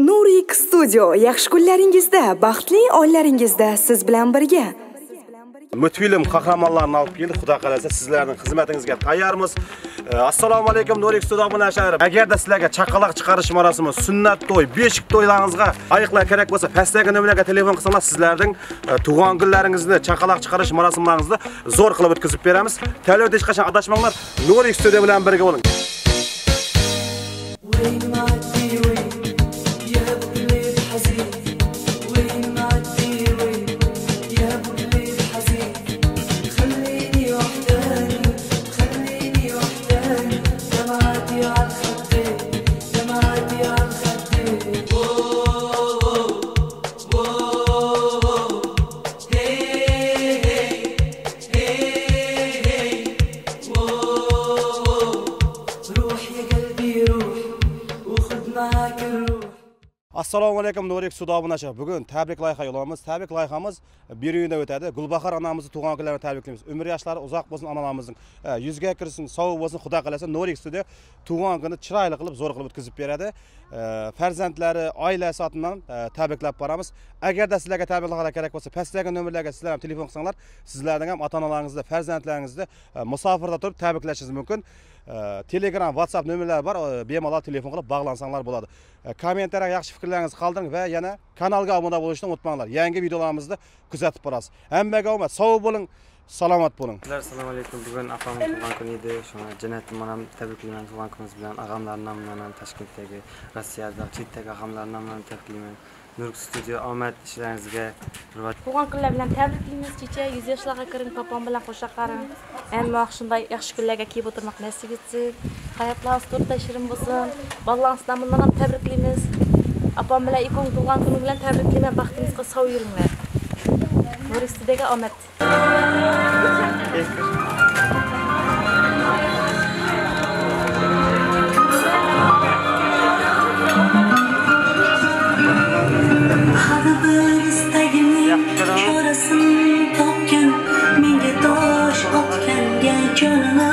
Nurik Studio yaxshi kunlaringizda, baxtli onlaringizda siz bilan birga. multfilm qahramonlarini olib keldik xudo qalasa sizlarning xizmatingizga tayyormiz. Assalomu alaykum nurik studio obunachilari agarda sizlarga chaqaloq chiqarish marosimi sunnat to'y beshik to'ylaringizga ayiqlar kerak bo'lsa pastdagi nomerlarga telefon qilsanglar sizlarning e, kunlaringizni chaqaloq chiqarish marosimlaringizni zo'r qilib o'tkazib beramiz. Tanlovda hech qachon adashmanglar. Nurik studio bilan birga bo'ling. Assalomu alaykum nurik studio bugun tabrik loyiha yo'llaymiz tabrik loyihamiz bir uyda o'tadi. Gulbahor onamizni tug'ilgan kunlarini tabriklaymiz umr yoshlari uzoq bo'lsin onalarimizni e, yuzga kirsin sog' bo'lsin xudo qalasa nurik studio tug'ilgan kunni chiroyli qilib zo'r qilib o'tkazib beradi. E, farzandlari oilasi otidan e, tabriklab boramiz. Agarda sizlarga tabriklar kerak bo'lsa pastdagi nomerlarga sizlar ham telefon qilsanglar sizlarning ham ota onalaringizni farzandlaringizni musofirda turib tabriklashingiz mumkin. Telegram whatsapp nomerlari bor bemalol telefon qilib bog'lansanglar bo'ladi E, kommentariyaga yaxshi fikrlaringizni qoldiring va yana kanalga obuna bo'lishni unutmanglar yangi videolarimizni kuzatib borasiz hammaga omad sog' bo'ling salomat bo'ling assalomu alaykum. Bugun opamning tug'ilgan kuni edi. Shuna Jannatni mana tabriklayman tug'ilgan kuningiz bilan. Og'amlarning nomidan ham Toshkentdagi, Rossiyada, chetdagi tabriklayman. Nurk studio omad ishlaringizga rivoj Tug'ilgan kunlar bilan tabriklaymiz kecha 100 yoshlarga kiring popom bilan qo'sha qaring. Hamma shunday yaxshi kunlarga kelib o'tirmoq nasib etsin. Hayotlaringiz to'rtta shirin bo'lsin. Bolalaringizdan bundan ham tabriklaymiz. Opam bilan ikon tug'ilgan kuni bilan tabriklayman. Baxtingizga sog' yuringlar. Studiyega omad. turning up.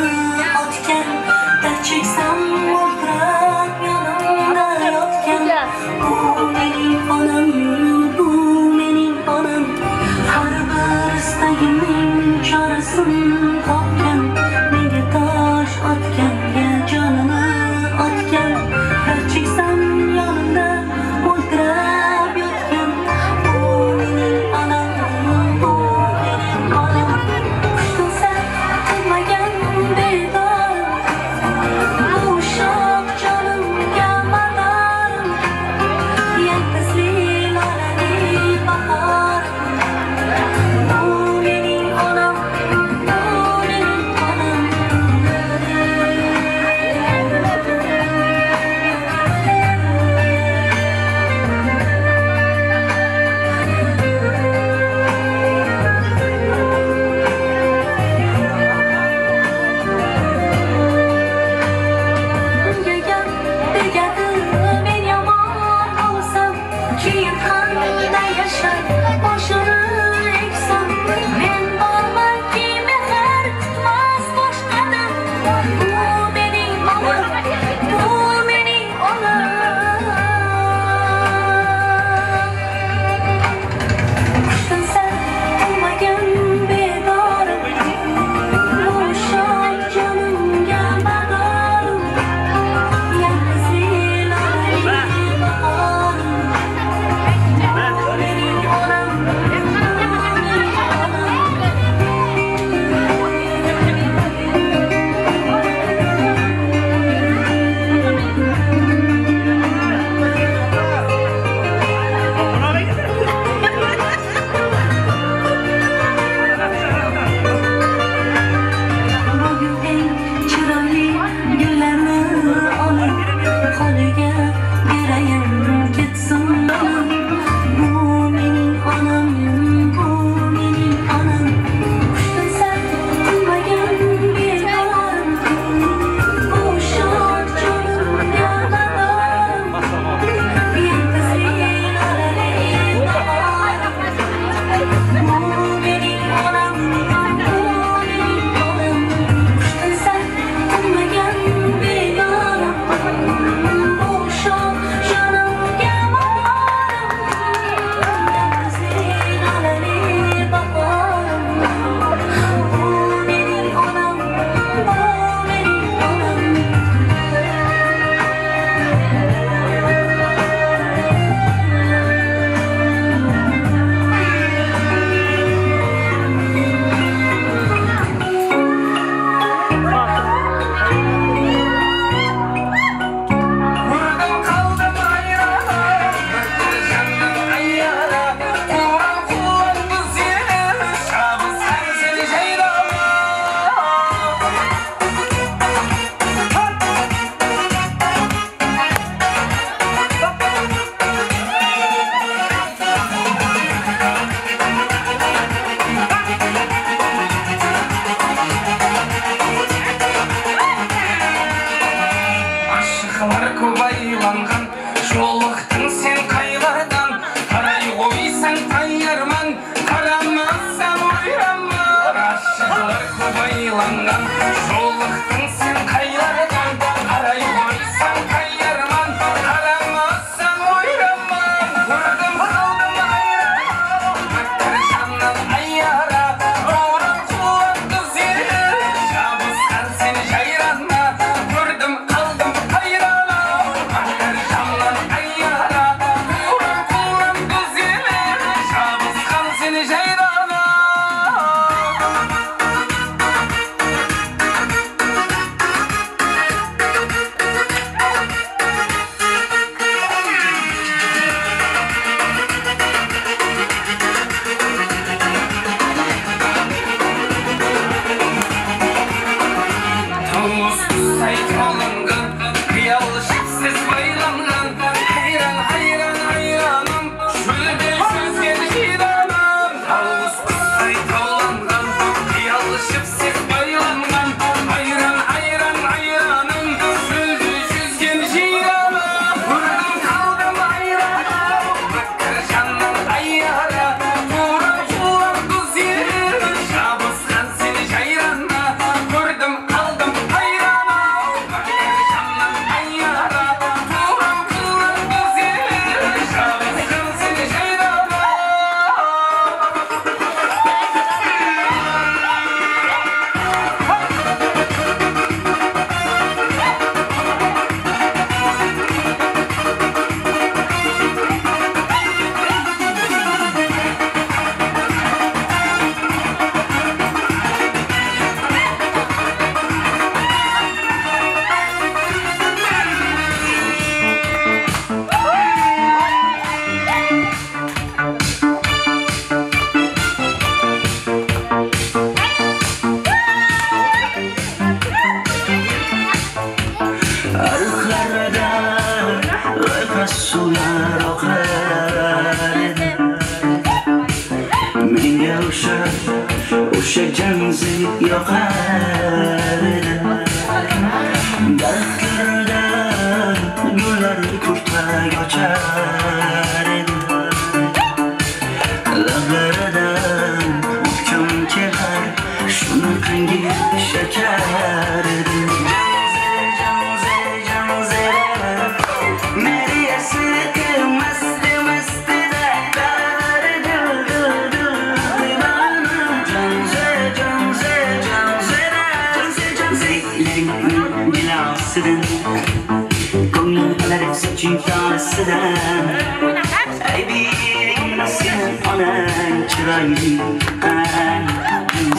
Israel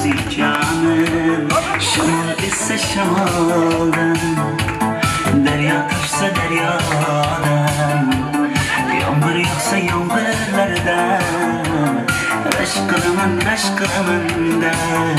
Zikâne Şamar ise şamalden Derya taşsa deryadan Yağmur yağsa yağmurlardan Aşkımın aşkımından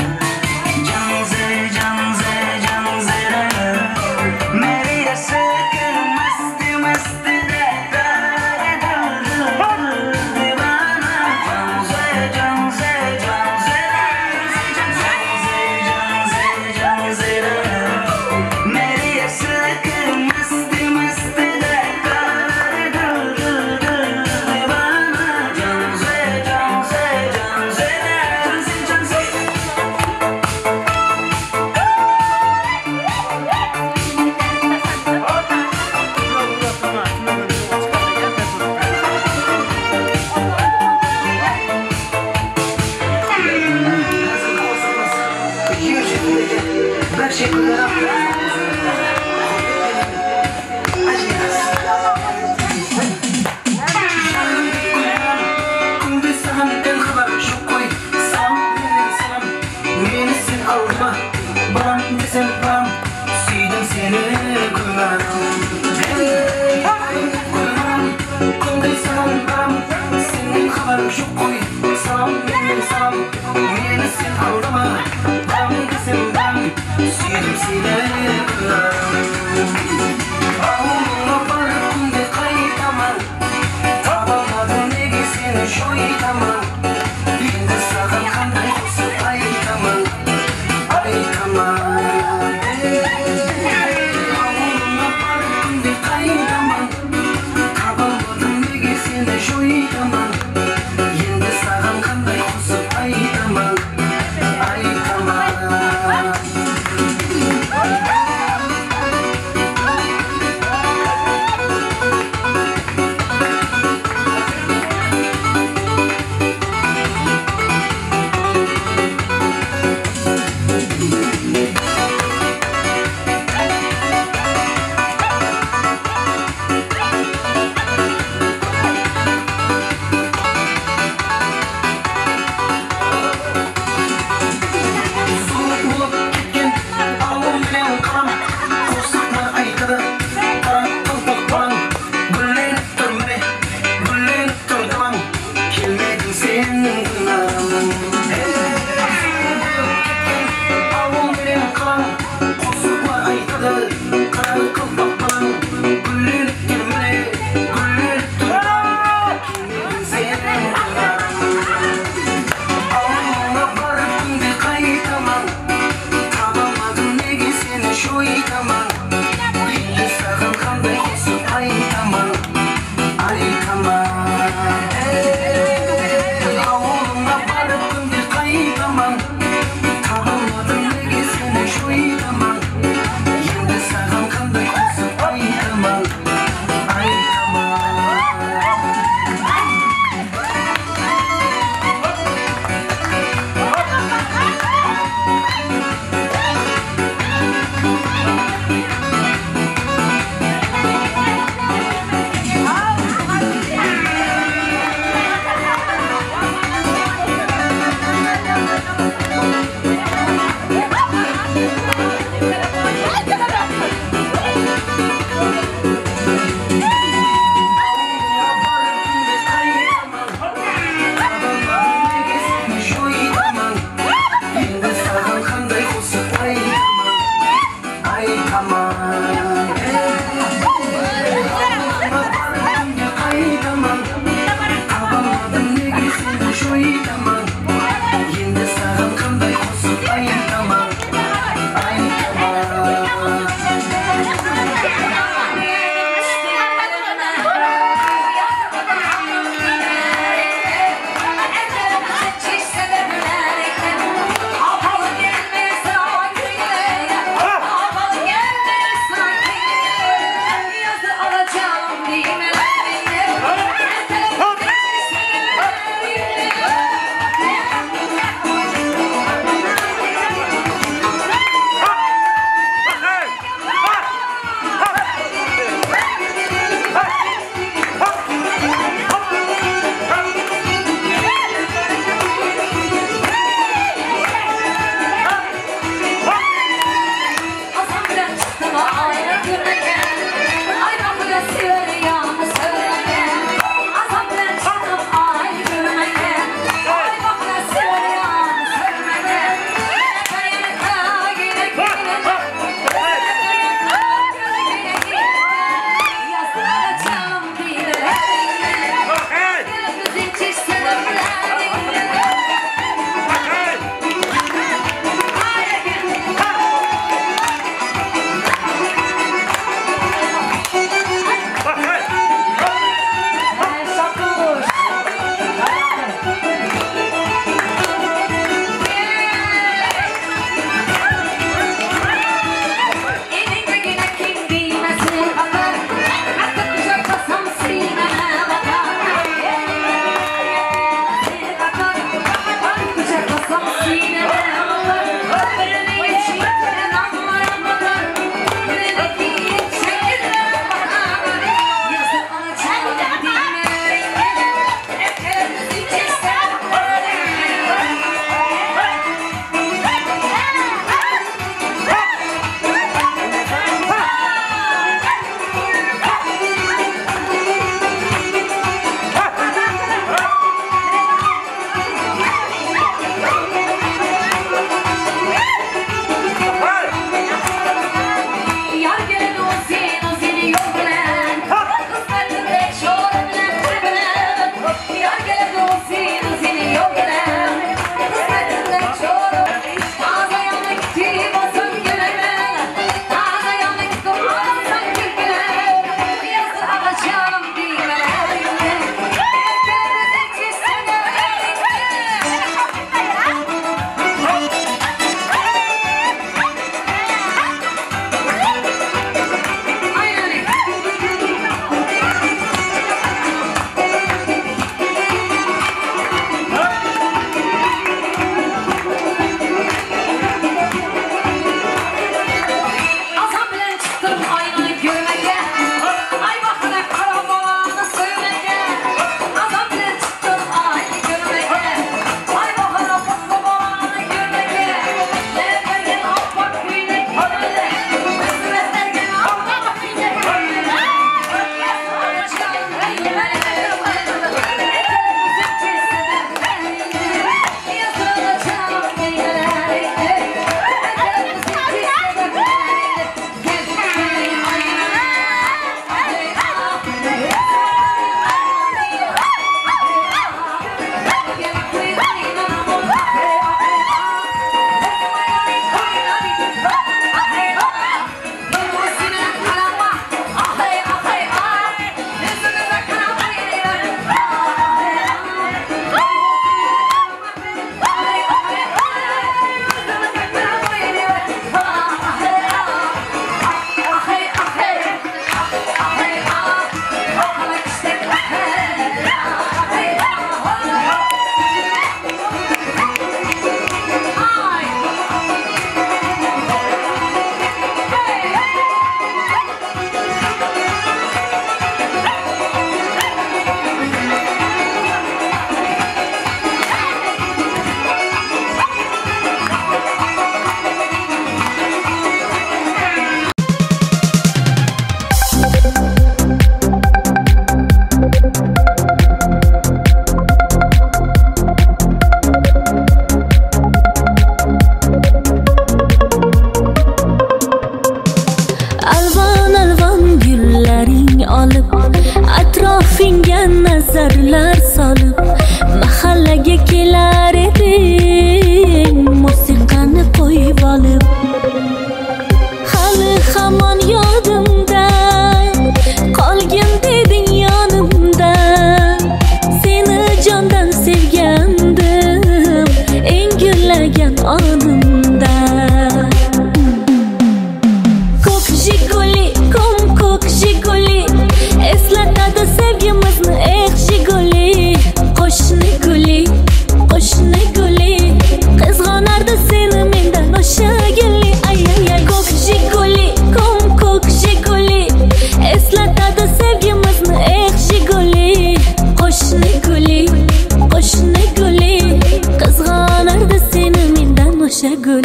ശകുന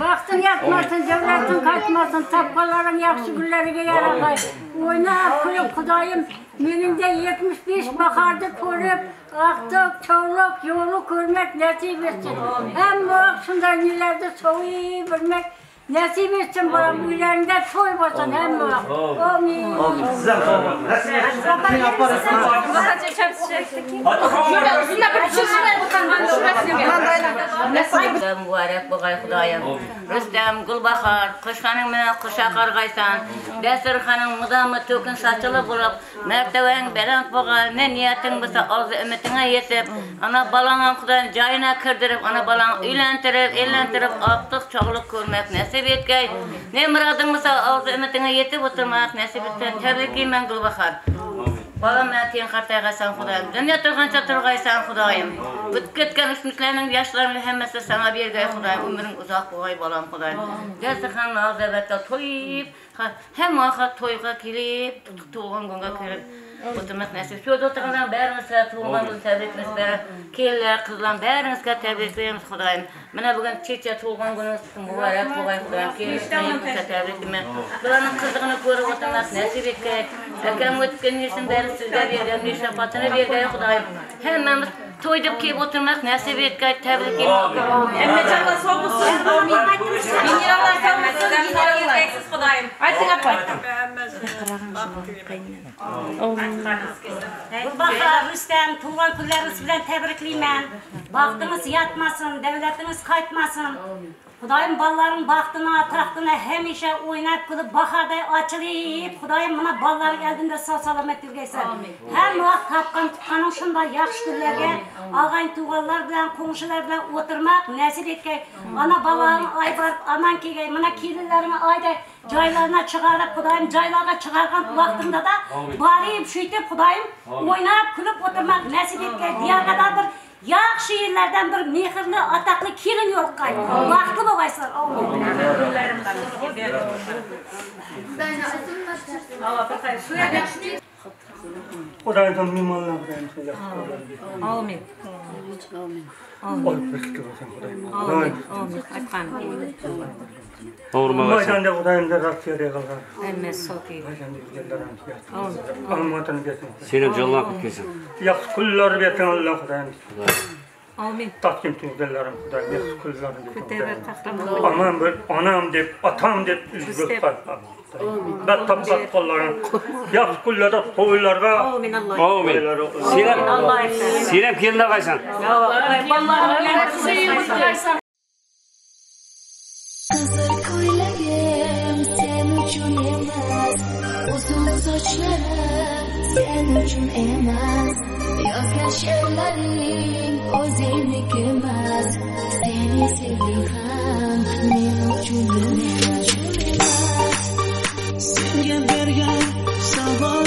Baktın yatmasın, devletin kaçmasın, tapkaların yakşı güllerine yarakay. Oynayıp kuyup kudayım, benim de 75 bakardı korup, aktık, çoluk, yolu görmek nasip etsin. Hem bu akşamda nelerde soğuyu bilmek Nasip etsin buram uylarında toy olsun hem buram. Amin. Amin. Size amin. Nasip etsin. Zaten yaparız. Sadece çarpışacaktı ki. Şurada bir çeşitler bu kanman şurasını bir nasip Не Ne muradın mısa ağzı ümitine отырмақ, oturmak nasip etkey. Tebrikli men Gülbahar. Балам мен тен қартайғайсан құдайым. Дүния тұрғанша тұрғайсан құдайым. Бүт кеткен үсімдікілерінің яшыларының хәммәсі саңа бергай құдайым. Өмірің ұзақ болғай балам құдайым. Дәсіхан азабатта тойып, һәм уақыт тойға келіп, туылған күнге келіп. Отырмақ нәсіп. Сөз отырғаннан бәріңізге туылған күн тәбриклейміз. Келілер, бәріңізге құдайым міне бүгін тетя туылған күніңіздің мұбарак болғай құдайым кеңесіне екінші тәбірік мен бұланың қызығын көріп отырмыз нәсіп еткей әкем өткен несін бәрін сізге бергем не шапатына бергей құдайым хәммәміз той деп келіп отырмыз нәсіп еткей тәбірік әммежанға соғылсын минералдар салмасын генерал етейсіз құдайым айтың апа Рүстәм, туған ятмасын, devletiniz kaytmasın. Kudayım balların baktığına, tahtına hemişe oynayıp kılıp bakarda açılayıp Kudayım bana balların eldinde sağ salamet yürgeysen. Hem vakt tapkan tutkanın şunda yakış günlerge ağayın tuğallar bilen, komşular bilen oturmak nasip etkey. Ana balların ay barıp anan kegey, bana kirlilerini ayda caylarına çıkarıp Kudayım caylarga çıkargan vaktında da şuytup Kudayım oynayıp kılıp oturmak nasip etkey. Diğer kadar bir yaxshi yillardan bir mehrli otaqli kelin yo'qqay baxtli bo'lg'aysizlar xudoydan mehmonlar bilan sizga omin omin olib bersin xudoyim omin omin aytganim sen Xudaydan. Amin. Aytkan. Maýdanda Xudaydan da rahatçyda galgar. Emme soki. Maýdanda gellerim ýa. Almatyn gelsin. Senin canlan kutkesin. Ýax kullar beten Allah Xudaydan. Amin. Takim tüzdellerim Xudaydan. Ýax kullar Tebe beten. tahtım. Aman bir anam dep, atam dep üzgün kalpam. Ben taplat kollarım. Ýax kullarda toýlarga Amin Allah. Amin. Senem, Allah etsin. senem kelinde kaysan. men uchun emas. Yozgan she'rlaring o'zingnik emas. Seni sevging ham men uchun emas. Senga bergan savol